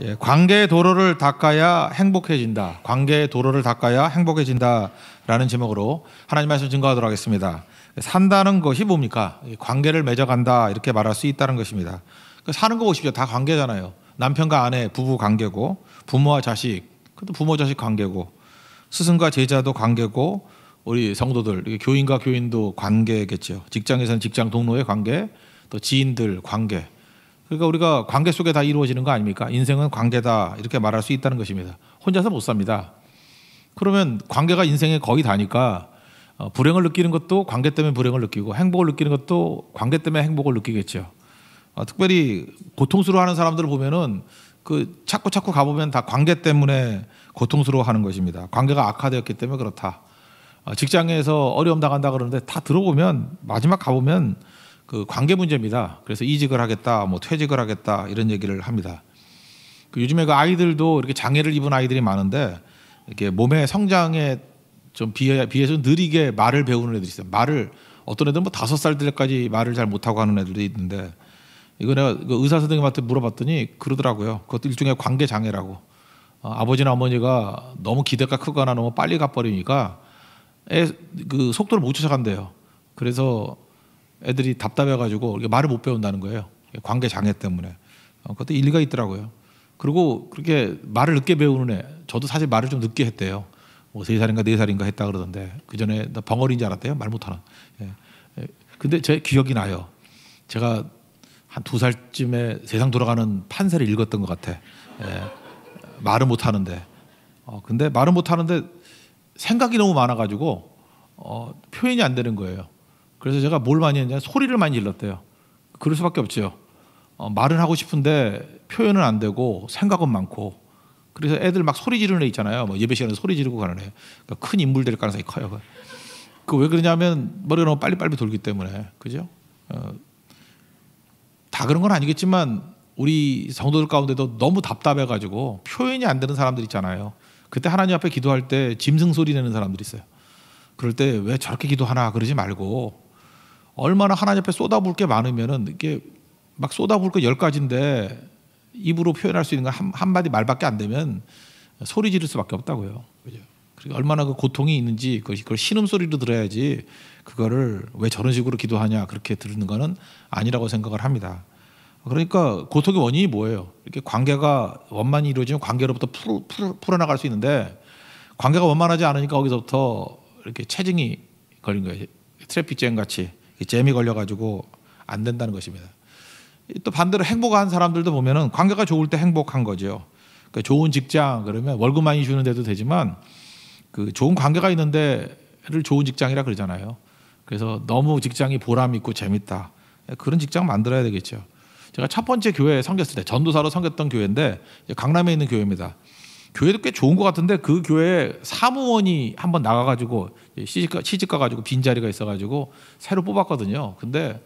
예, 관계의 도로를 닦아야 행복해진다. 관계의 도로를 닦아야 행복해진다라는 제목으로 하나님 말씀 증거하도록 하겠습니다. 산다는 것이 뭡니까? 관계를 맺어간다 이렇게 말할 수 있다는 것입니다. 그 사는 거 보십시오. 다 관계잖아요. 남편과 아내, 부부 관계고, 부모와 자식, 그것도 부모 자식 관계고, 스승과 제자도 관계고, 우리 성도들, 교인과 교인도 관계겠죠. 직장에서는 직장 동료의 관계, 또 지인들 관계. 그러니까 우리가 관계 속에 다 이루어지는 거 아닙니까? 인생은 관계다 이렇게 말할 수 있다는 것입니다. 혼자서 못 삽니다. 그러면 관계가 인생의 거의 다니까 어, 불행을 느끼는 것도 관계 때문에 불행을 느끼고 행복을 느끼는 것도 관계 때문에 행복을 느끼겠죠. 어, 특별히 고통스러워하는 사람들을 보면은 그 자꾸 자꾸 가보면 다 관계 때문에 고통스러워하는 것입니다. 관계가 악화되었기 때문에 그렇다. 어, 직장에서 어려움 당한다 그러는데 다 들어보면 마지막 가보면 그 관계 문제입니다. 그래서 이직을 하겠다, 뭐 퇴직을 하겠다 이런 얘기를 합니다. 그 요즘에 그 아이들도 이렇게 장애를 입은 아이들이 많은데 이렇게 몸의 성장에 좀 비해 비해서 느리게 말을 배우는 애들이 있어요. 말을 어떤 애들은 뭐 다섯 살 때까지 말을 잘 못하고 하는 애들도 있는데 이거 내가 그 의사 선생님한테 물어봤더니 그러더라고요. 그것도 일종의 관계 장애라고. 어, 아버지나 어머니가 너무 기대가 크거나 너무 빨리 가버리니까 애 그 속도를 못 쫓아간대요. 그래서 애들이 답답해가지고 말을 못 배운다는 거예요. 관계 장애 때문에. 어, 그것도 일리가 있더라고요. 그리고 그렇게 말을 늦게 배우는 애, 저도 사실 말을 좀 늦게 했대요. 뭐세 살인가 네 살인가 했다 그러던데 그 전에 나 벙어리인 줄 알았대요. 말 못하는. 예. 예. 근데 제 기억이 나요. 제가 한 두 살쯤에 세상 돌아가는 판세를 읽었던 것 같아. 예. 말을 못하는데. 어, 근데 말을 못하는데 생각이 너무 많아가지고 어, 표현이 안 되는 거예요. 그래서 제가 뭘 많이 했냐 소리를 많이 질렀대요. 그럴 수밖에 없죠. 어, 말은 하고 싶은데 표현은 안 되고 생각은 많고 그래서 애들 막 소리 지르는 애 있잖아요. 뭐 예배 시간에 소리 지르고 가는 애. 그러니까 큰 인물 될 가능성이 커요. 그 왜 그러냐면 머리가 너무 빨리빨리 돌기 때문에 그죠? 어, 다 그런 건 아니겠지만 우리 성도들 가운데도 너무 답답해가지고 표현이 안 되는 사람들 있잖아요. 그때 하나님 앞에 기도할 때 짐승 소리 내는 사람들이 있어요. 그럴 때 왜 저렇게 기도하나 그러지 말고 얼마나 하나님 앞에 쏟아부을 게 많으면은 이게 막 쏟아부을 거 열 가지인데 입으로 표현할 수 있는 건 한, 마디 말밖에 안 되면 소리 지를 수밖에 없다고요. 그죠? 그리고 얼마나 그 고통이 있는지 그걸 신음 소리로 들어야지 그거를 왜 저런 식으로 기도하냐 그렇게 들는 거는 아니라고 생각을 합니다. 그러니까 고통의 원인이 뭐예요? 이렇게 관계가 원만히 이루어지면 관계로부터 풀, 풀, 풀어나갈 수 있는데 관계가 원만하지 않으니까 거기서부터 이렇게 체증이 걸린 거예요. traffic jam 같이 jam이 걸려가지고 안 된다는 것입니다. 또 반대로 행복한 사람들도 보면은 관계가 좋을 때 행복한 거죠. 그러니까 좋은 직장 그러면 월급 많이 주는 데도 되지만 그 좋은 관계가 있는데를 좋은 직장이라 그러잖아요. 그래서 너무 직장이 보람 있고 재밌다. 그런 직장 만들어야 되겠죠. 제가 첫 번째 교회 섬겼을 때 전도사로 섬겼던 교회인데 강남에 있는 교회입니다. 교회도 꽤 좋은 것 같은데 그 교회 사무원이 한번 나가가지고 시집가 시집 가 가지고 빈 자리가 있어가지고 새로 뽑았거든요. 근데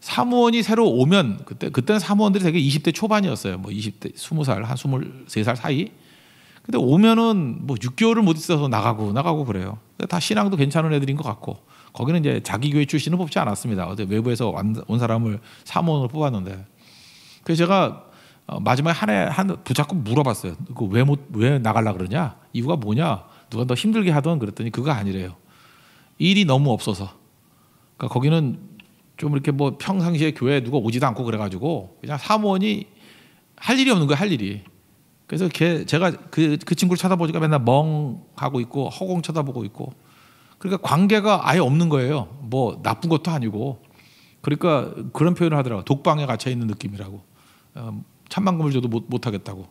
사무원이 새로 오면 그때 그때는 사무원들이 되게 20대 초반이었어요. 뭐 20대 20살 한 23살 사이. 근데 오면은 뭐 6개월을 못 있어서 나가고 나가고 그래요. 다 신앙도 괜찮은 애들인 것 같고 거기는 이제 자기 교회 출신은 뽑지 않았습니다. 어제 외부에서 온 사람을 사무원으로 뽑았는데 그래서 제가 어, 마지막에 한해 한 붙잡고 물어봤어요. 그왜못왜 나갈라 그러냐? 이유가 뭐냐? 누가 더 힘들게 하던 그랬더니 그거 아니래요. 일이 너무 없어서. 그러니까 거기는 좀 이렇게 뭐 평상시에 교회 누가 오지도 않고 그래가지고 그냥 사무원이 할 일이 없는 거예요. 할 일이. 그래서 걔 제가 그, 그 친구를 쳐다보니까 맨날 멍하고 있고 허공 쳐다보고 있고 그러니까 관계가 아예 없는 거예요. 뭐 나쁜 것도 아니고 그러니까 그런 표현을 하더라고. 독방에 갇혀 있는 느낌이라고. 어, 천만금을 줘도 못, 못 하겠다고.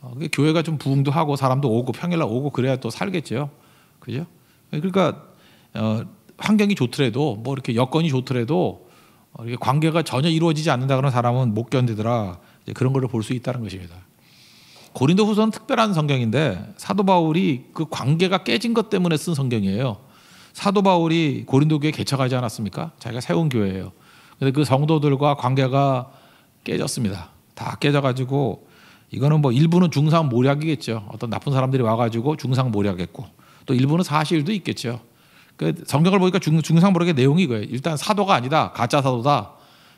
어, 교회가 좀 부흥도 하고 사람도 오고 평일날 오고 그래야 또 살겠죠. 그죠? 그러니까 어, 환경이 좋더라도 뭐 이렇게 여건이 좋더라도 어, 이렇게 관계가 전혀 이루어지지 않는다 그런 사람은 못 견디더라. 그런 걸볼수 있다는 것입니다. 고린도 후서는 특별한 성경인데 사도 바울이 그 관계가 깨진 것 때문에 쓴 성경이에요. 사도 바울이 고린도 교회 개척하지 않았습니까? 자기가 세운 교회예요. 근데 그 성도들과 관계가 깨졌습니다. 다 깨져가지고 이거는 뭐 일부는 중상 모략이겠죠. 어떤 나쁜 사람들이 와가지고 중상 모략했고 또 일부는 사실도 있겠죠. 그 성경을 보니까 중, 중상 모략의 내용이 이거예요. 일단 사도가 아니다. 가짜 사도다.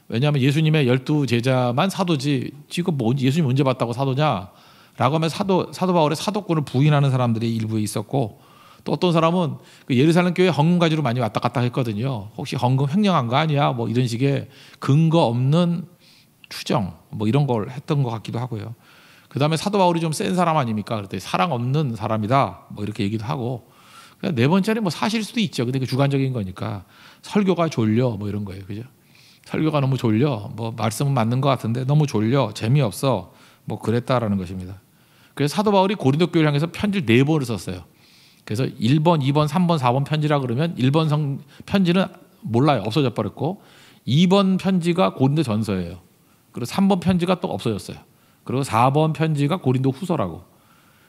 왜냐하면 예수님의 열두 제자만 사도지 지금 뭐 예수님 언제 봤다고 사도냐? 라고 하면 사도 사도 바울의 사도권을 부인하는 사람들이 일부에 있었고 또 어떤 사람은 그 예루살렘 교회 헌금 가지로 많이 왔다 갔다 했거든요. 혹시 헌금 횡령한 거 아니야? 뭐 이런 식의 근거 없는 추정 뭐 이런 걸 했던 것 같기도 하고요. 그 다음에 사도 바울이 좀 센 사람 아닙니까? 그랬더니 사랑 없는 사람이다. 뭐 이렇게 얘기도 하고. 네 번째는 뭐 사실 수도 있죠. 근데 그 주관적인 거니까 설교가 졸려 뭐 이런 거예요. 그죠? 설교가 너무 졸려. 뭐 말씀은 맞는 것 같은데 너무 졸려. 재미없어. 뭐 그랬다라는 것입니다. 그래서 사도 바울이 고린도 교회를 향해서 편지를 네 번을 썼어요. 그래서 1번, 2번, 3번, 4번 편지라 그러면 1번 성 편지는 몰라요. 없어져 버렸고 2번 편지가 고린도 전서예요. 그리고 3번 편지가 또 없어졌어요. 그리고 4번 편지가 고린도 후서라고.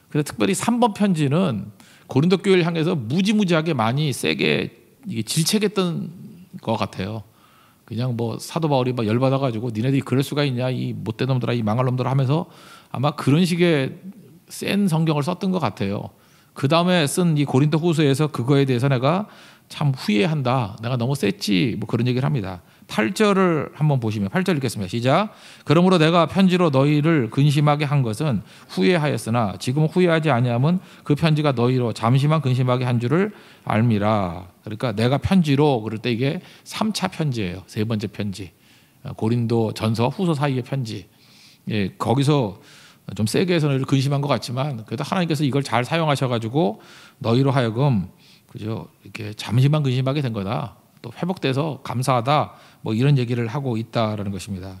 그래서 특별히 3번 편지는 고린도 교회를 향해서 무지무지하게 많이 세게 질책했던 것 같아요. 그냥 뭐 사도 바울이 막 열받아 가지고 니네들이 그럴 수가 있냐 이 못된 놈들아 이 망할 놈들아 하면서 아마 그런 식의 센 성경을 썼던 것 같아요. 그 다음에 쓴 이 고린도 후서에서 그거에 대해서 내가 참 후회한다. 내가 너무 셌지. 뭐 그런 얘기를 합니다. 8절을 한번 보시면 8절 읽겠습니다. 시작. 그러므로 내가 편지로 너희를 근심하게 한 것은 후회하였으나 지금 후회하지 아니함은 그 편지가 너희로 잠시만 근심하게 한 줄을 알미라. 그러니까 내가 편지로 그럴 때 이게 3차 편지예요. 세 번째 편지. 고린도 전서 후서 사이의 편지. 예, 거기서 좀 세게 해서 너희를 근심한 것 같지만 그래도 하나님께서 이걸 잘 사용하셔 가지고 너희로 하여금 그죠 이렇게 잠시만 근심하게 된 거다. 또 회복돼서 감사하다. 뭐 이런 얘기를 하고 있다라는 것입니다.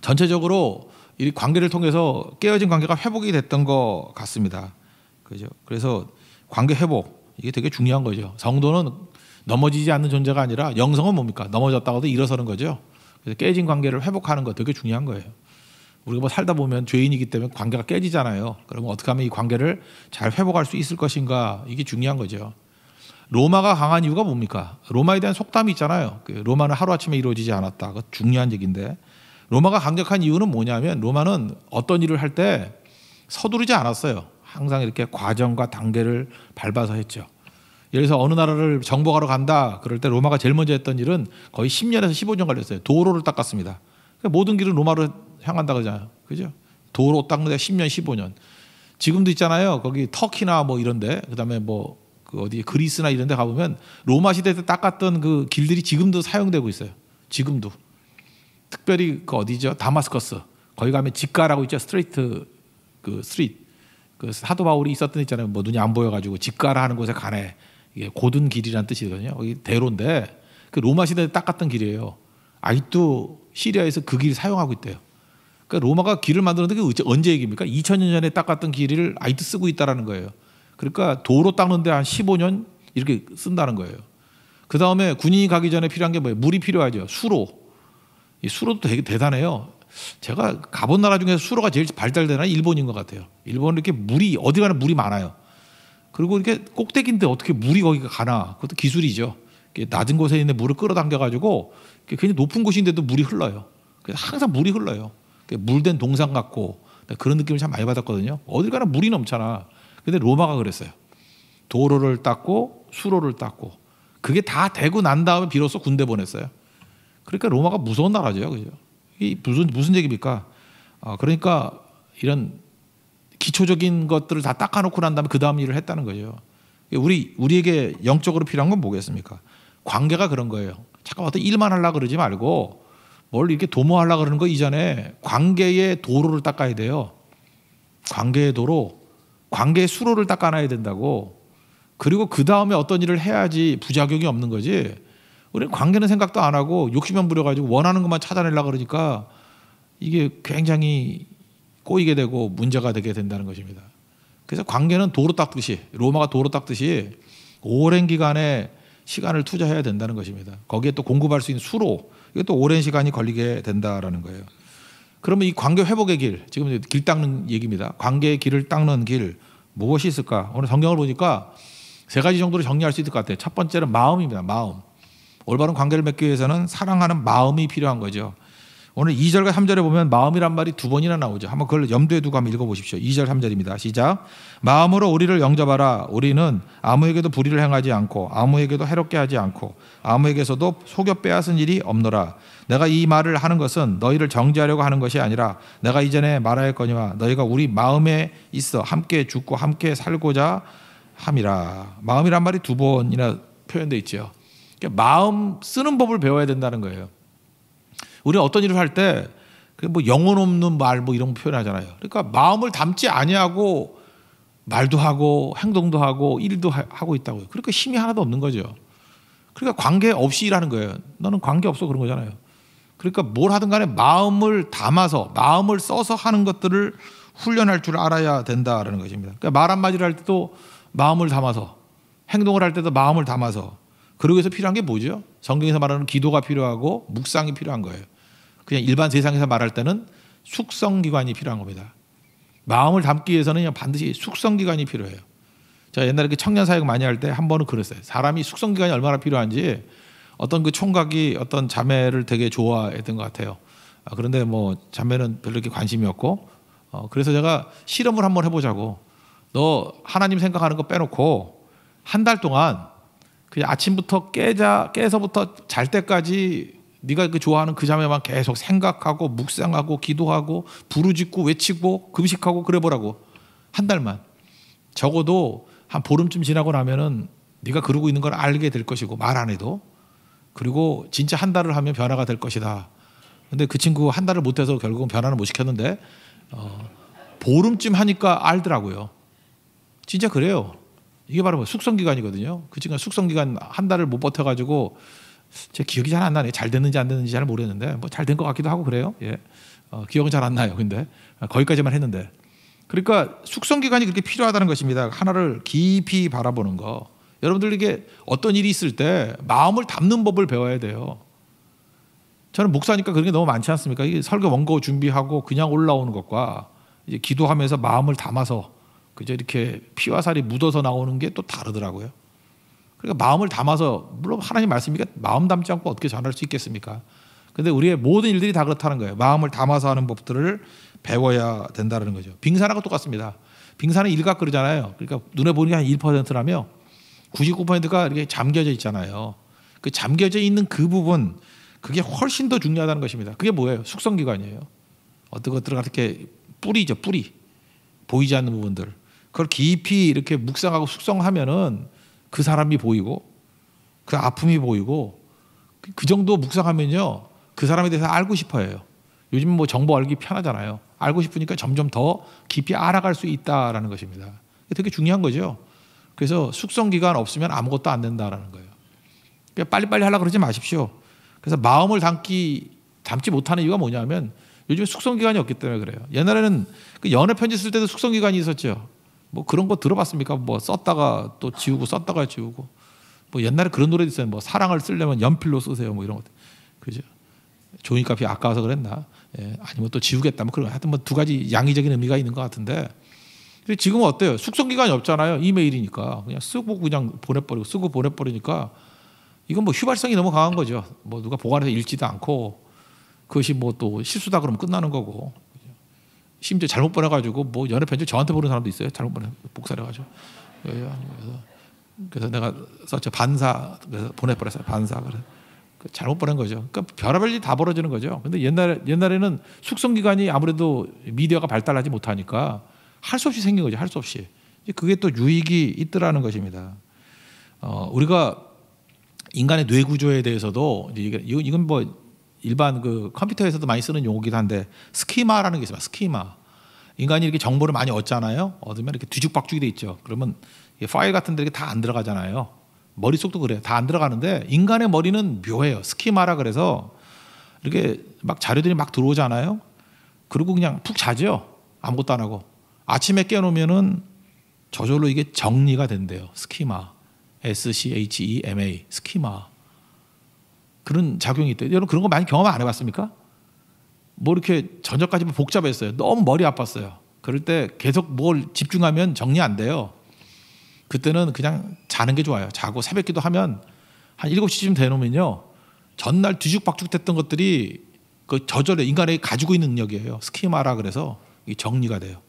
전체적으로 이 관계를 통해서 깨어진 관계가 회복이 됐던 것 같습니다. 그죠? 그래서 관계 회복 이게 되게 중요한 거죠. 성도는 넘어지지 않는 존재가 아니라 영성은 뭡니까? 넘어졌다고도 일어서는 거죠. 그래서 깨진 관계를 회복하는 거 되게 중요한 거예요. 우리가 뭐 살다 보면 죄인이기 때문에 관계가 깨지잖아요. 그러면 어떻게 하면 이 관계를 잘 회복할 수 있을 것인가 이게 중요한 거죠. 로마가 강한 이유가 뭡니까? 로마에 대한 속담이 있잖아요. 그 로마는 하루아침에 이루어지지 않았다. 그 중요한 얘기인데 로마가 강력한 이유는 뭐냐면 로마는 어떤 일을 할 때 서두르지 않았어요. 항상 이렇게 과정과 단계를 밟아서 했죠. 예를 들어서 어느 나라를 정복하러 간다. 그럴 때 로마가 제일 먼저 했던 일은 거의 10년에서 15년 걸렸어요. 도로를 닦았습니다. 그러니까 모든 길은 로마로 향한다 그러잖아요. 그죠? 도로 닦는 데 10년, 15년. 지금도 있잖아요. 거기 터키나 뭐 이런데 그 다음에 뭐 그 어디 그리스나 이런 데 가보면 로마 시대 때 닦았던 그 길들이 지금도 사용되고 있어요. 지금도. 특별히 그 어디죠? 다마스커스. 거기 가면 직가라고 있죠. straight 그 street. 그 사도 바울이 있었던 데 있잖아요. 뭐 눈이 안 보여 가지고 직가라 하는 곳에 가네. 이게 곧은 길이란 뜻이거든요. 여기 대로인데 그 로마 시대 때 닦았던 길이에요. 아직도 시리아에서 그길 사용하고 있대요. 그러니까 로마가 길을 만들었는데 그게 언제 얘기입니까? 2000년 전에 닦았던 길을 아직도 쓰고 있다라는 거예요. 그러니까 도로 닦는데 한 15년 이렇게 쓴다는 거예요. 그 다음에 군인이 가기 전에 필요한 게 뭐예요? 물이 필요하죠. 수로. 이 수로도 되게 대단해요. 제가 가본 나라 중에서 수로가 제일 발달되나 일본인 것 같아요. 일본은 이렇게 물이 어디 가나 물이 많아요. 그리고 이렇게 꼭대기인데 어떻게 물이 거기가 가나? 그것도 기술이죠. 낮은 곳에 있는 물을 끌어당겨 가지고 굉장히 높은 곳인데도 물이 흘러요. 그래서 항상 물이 흘러요. 물된 동상 같고 그런 느낌을 참 많이 받았거든요. 어딜 가나 물이 넘잖아. 근데 로마가 그랬어요. 도로를 닦고 수로를 닦고 그게 다 되고 난 다음에 비로소 군대 보냈어요. 그러니까 로마가 무서운 나라죠, 그죠? 이 무슨 무슨 얘기입니까? 어, 그러니까 이런 기초적인 것들을 다 닦아놓고 난 다음에 그 다음 일을 했다는 거죠. 우리 우리에게 영적으로 필요한 건 뭐겠습니까? 관계가 그런 거예요. 잠깐 어떤 일만 하려 그러지 말고 뭘 이렇게 도모하려 그러는 거 이전에 관계의 도로를 닦아야 돼요. 관계의 도로, 관계의 수로를 닦아놔야 된다고. 그리고 그 다음에 어떤 일을 해야지 부작용이 없는 거지. 우리는 관계는 생각도 안 하고 욕심만 부려가지고 원하는 것만 찾아내려 그러니까 이게 굉장히 꼬이게 되고 문제가 되게 된다는 것입니다. 그래서 관계는 도로 닦듯이 로마가 도로 닦듯이 오랜 기간에 시간을 투자해야 된다는 것입니다. 거기에 또 공급할 수 있는 수로 이것도 오랜 시간이 걸리게 된다라는 거예요. 그러면 이 관계 회복의 길, 지금 길 닦는 얘기입니다. 관계의 길을 닦는 길 무엇이 있을까? 오늘 성경을 보니까 세 가지 정도로 정리할 수 있을 것 같아요. 첫 번째는 마음입니다. 마음. 올바른 관계를 맺기 위해서는 사랑하는 마음이 필요한 거죠. 오늘 2절과 3절에 보면 마음이란 말이 두 번이나 나오죠. 한번 그걸 염두에 두고 한번 읽어보십시오. 2절 3절입니다. 시작. 마음으로 우리를 영접하라. 우리는 아무에게도 불의를 행하지 않고 아무에게도 해롭게 하지 않고 아무에게서도 속여 빼앗은 일이 없노라. 내가 이 말을 하는 것은 너희를 정죄하려고 하는 것이 아니라 내가 이전에 말하였거니와 너희가 우리 마음에 있어 함께 죽고 함께 살고자 함이라. 마음이란 말이 두 번이나 표현돼 있죠. 그러니까 마음 쓰는 법을 배워야 된다는 거예요. 우리 어떤 일을 할 때 뭐 영혼 없는 말 뭐 이런 거 표현하잖아요. 그러니까 마음을 담지 아니하고 말도 하고 행동도 하고 일도 하 고 있다고요. 그러니까 힘이 하나도 없는 거죠. 그러니까 관계 없이 일하는 거예요. 너는 관계 없어 그런 거잖아요. 그러니까 뭘 하든 간에 마음을 담아서 마음을 써서 하는 것들을 훈련할 줄 알아야 된다라는 것입니다. 그러니까 말 한마디를 할 때도 마음을 담아서 행동을 할 때도 마음을 담아서 그러기 위해서 필요한 게 뭐죠? 성경에서 말하는 기도가 필요하고 묵상이 필요한 거예요. 그냥 일반 세상에서 말할 때는 숙성 기관이 필요한 겁니다. 마음을 담기 위해서는 반드시 숙성 기관이 필요해요. 제가 옛날에 그 청년 사역 많이 할 때 한 번은 그랬어요. 사람이 숙성기관이 얼마나 필요한지 어떤 그 총각이 어떤 자매를 되게 좋아했던 것 같아요. 아, 그런데 뭐 자매는 별로 이렇게 관심이 없고 어, 그래서 제가 실험을 한번 해보자고 너 하나님 생각하는 거 빼놓고 한 달 동안 그냥 아침부터 깨자 깨서부터 잘 때까지 네가 그 좋아하는 그 자매만 계속 생각하고 묵상하고 기도하고 부르짖고 외치고 금식하고 그래 보라고 한 달만 적어도 한 보름쯤 지나고 나면은 네가 그러고 있는 걸 알게 될 것이고 말 안 해도 그리고 진짜 한 달을 하면 변화가 될 것이다. 근데 그 친구 한 달을 못해서 결국은 변화를 못 시켰는데 어, 보름쯤 하니까 알더라고요. 진짜 그래요. 이게 바로 뭐 숙성 기간이거든요. 그 친구가 숙성 기간 한 달을 못 버텨가지고 제 기억이 잘 안 나네. 잘 됐는지 안 됐는지 잘 모르겠는데 뭐 잘 된 것 같기도 하고 그래요. 예, 어, 기억은 잘 안 나요. 근데 거기까지만 했는데 그러니까 숙성 기간이 그렇게 필요하다는 것입니다. 하나를 깊이 바라보는 거. 여러분들 이게 어떤 일이 있을 때 마음을 담는 법을 배워야 돼요. 저는 목사니까 그런 게 너무 많지 않습니까? 설교 원고 준비하고 그냥 올라오는 것과 이제 기도하면서 마음을 담아서 그저 이렇게 피와 살이 묻어서 나오는 게 또 다르더라고요. 그러니까 마음을 담아서 물론 하나님 말씀이니까 마음 담지 않고 어떻게 전할 수 있겠습니까? 근데 우리의 모든 일들이 다 그렇다는 거예요. 마음을 담아서 하는 법들을 배워야 된다는 거죠. 빙산하고 똑같습니다. 빙산은 일각 그러잖아요. 그러니까 눈에 게한 1%라며 99%가 이렇게 잠겨져 있잖아요. 그 잠겨져 있는 그 부분 그게 훨씬 더 중요하다는 것입니다. 그게 뭐예요? 숙성기관이에요. 어떤 것들을 이렇게 뿌리죠, 뿌리. 보이지 않는 부분들. 그걸 깊이 이렇게 묵상하고 숙성하면은 그 사람이 보이고 그 아픔이 보이고 그 정도 묵상하면요 그 사람에 대해서 알고 싶어요. 요즘 뭐 정보 알기 편하잖아요. 알고 싶으니까 점점 더 깊이 알아갈 수 있다라는 것입니다. 되게 중요한 거죠. 그래서 숙성 기간 없으면 아무것도 안 된다라는 거예요. 그러니까 빨리빨리 하려 그러지 마십시오. 그래서 마음을 담기 담지 못하는 이유가 뭐냐면 요즘 숙성 기간이 없기 때문에 그래요. 옛날에는 그 연애 편지 쓸 때도 숙성 기간이 있었죠. 뭐 그런 거 들어봤습니까? 뭐 썼다가 또 지우고 썼다가 지우고 뭐 옛날에 그런 노래도 있어요. 뭐 사랑을 쓰려면 연필로 쓰세요. 뭐 이런 것 그죠? 종이값이 아까워서 그랬나? 예, 아니면 또 지우겠다. 뭐 그런 하여튼 뭐 두 가지 양의적인 의미가 있는 것 같은데. 근데 지금은 어때요? 숙성 기간이 없잖아요. 이메일이니까 그냥 쓰고 그냥 보내버리고 쓰고 보내버리니까 이건 뭐 휘발성이 너무 강한 거죠. 뭐 누가 보관해서 읽지도 않고 그것이 뭐 또 실수다 그러면 끝나는 거고 심지어 잘못 보내가지고 뭐 연애 편지 저한테 보는 사람도 있어요. 잘못 보내 복사해가지고 그래서 그래서 내가 썼죠 반사 그래서 보내버렸어요. 반사 그래 그 잘못 보낸 거죠. 그러니까 별의별 일이 다 벌어지는 거죠. 근데 옛날 옛날에는 숙성 기간이 아무래도 미디어가 발달하지 못하니까 할 수 없이 생긴 거죠. 할 수 없이 그게 또 유익이 있더라는 것입니다. 어, 우리가 인간의 뇌 구조에 대해서도 이건 뭐 일반 그 컴퓨터에서도 많이 쓰는 용어기도 한데 스키마라는 게 있어요. 스키마. 인간이 이렇게 정보를 많이 얻잖아요. 얻으면 이렇게 뒤죽박죽이 돼 있죠. 그러면 파일 같은 데 다 안 들어가잖아요. 머릿속도 그래요. 다 안 들어가는데 인간의 머리는 묘해요. 스키마라 그래서 이렇게 막 자료들이 막 들어오잖아요. 그리고 그냥 푹 자죠. 아무것도 안 하고. 아침에 깨놓으면은 저절로 이게 정리가 된대요. 스키마. S C H E M A. 스키마. 그런 작용이 있대요. 여러분 그런 거 많이 경험 안 해봤습니까? 뭐 이렇게 저녁까지 복잡했어요. 너무 머리 아팠어요. 그럴 때 계속 뭘 집중하면 정리 안 돼요. 그때는 그냥 자는 게 좋아요. 자고 새벽 기도 하면 한 7시쯤 되놓으면요. 전날 뒤죽박죽 됐던 것들이 그 저절로 인간이 가지고 있는 능력이에요. 스키마라 그래서 이 정리가 돼요.